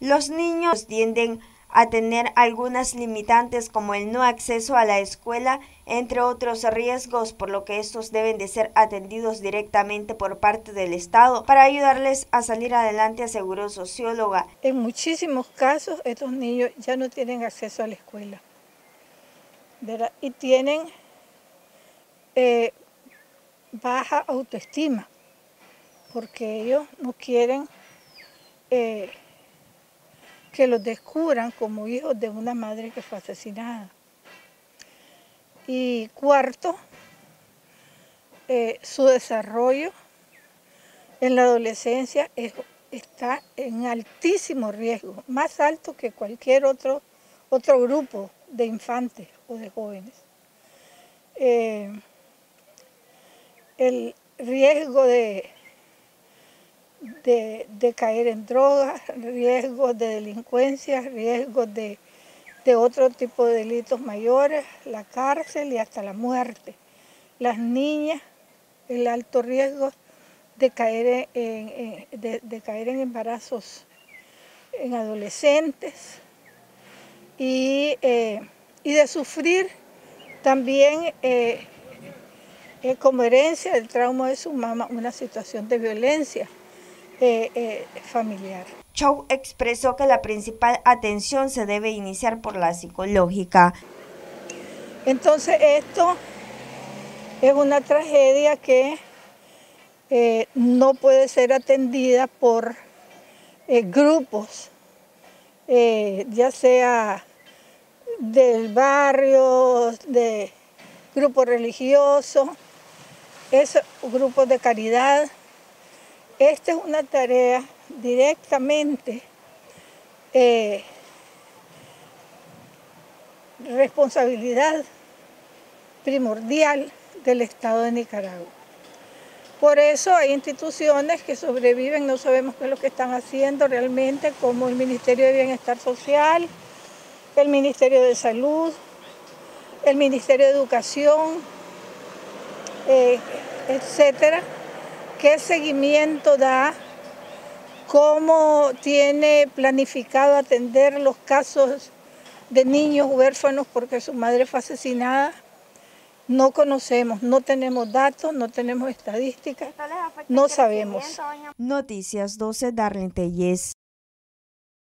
Los niños tienden a tener algunas limitantes como el no acceso a la escuela, entre otros riesgos, por lo que estos deben de ser atendidos directamente por parte del Estado para ayudarles a salir adelante, aseguró socióloga. En muchísimos casos estos niños ya no tienen acceso a la escuela y tienen eh, baja autoestima porque ellos no quieren eh, que los descubran como hijos de una madre que fue asesinada. Y cuarto, eh, su desarrollo en la adolescencia está en altísimo riesgo, más alto que cualquier otro, otro grupo de infantes o de jóvenes. Eh, el riesgo de de, caer en drogas, riesgos de delincuencia, riesgos de, otro tipo de delitos mayores, la cárcel y hasta la muerte. Las niñas, el alto riesgo de caer en, de, caer en embarazos en adolescentes y, eh, de sufrir también eh, eh, como herencia del trauma de su mamá una situación de violencia. Eh, eh, familiar. Chow expresó que la principal atención se debe iniciar por la psicológica. Entonces esto es una tragedia que eh, no puede ser atendida por grupos, ya sea del barrio, de grupos religiosos, grupos de caridad, esta es una tarea directamente eh, responsabilidad primordial del Estado de Nicaragua. Por eso hay instituciones que sobreviven, no sabemos qué es lo que están haciendo realmente, como el Ministerio de Bienestar Social, el Ministerio de Salud, el Ministerio de Educación, eh, etcétera qué seguimiento da, cómo tiene planificado atender los casos de niños huérfanos porque su madre fue asesinada. No conocemos, no tenemos datos, no tenemos estadísticas, no sabemos. Noticias 12, Darlene Telles.